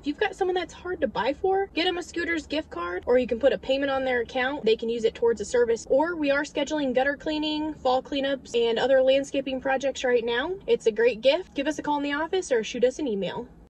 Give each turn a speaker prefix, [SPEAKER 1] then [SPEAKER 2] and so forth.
[SPEAKER 1] If you've got someone that's hard to buy for, get them a Scooters gift card or you can put a payment on their account. They can use it towards a service. Or we are scheduling gutter cleaning, fall cleanups, and other landscaping projects right now. It's a great gift. Give us a call in the office or shoot us an email.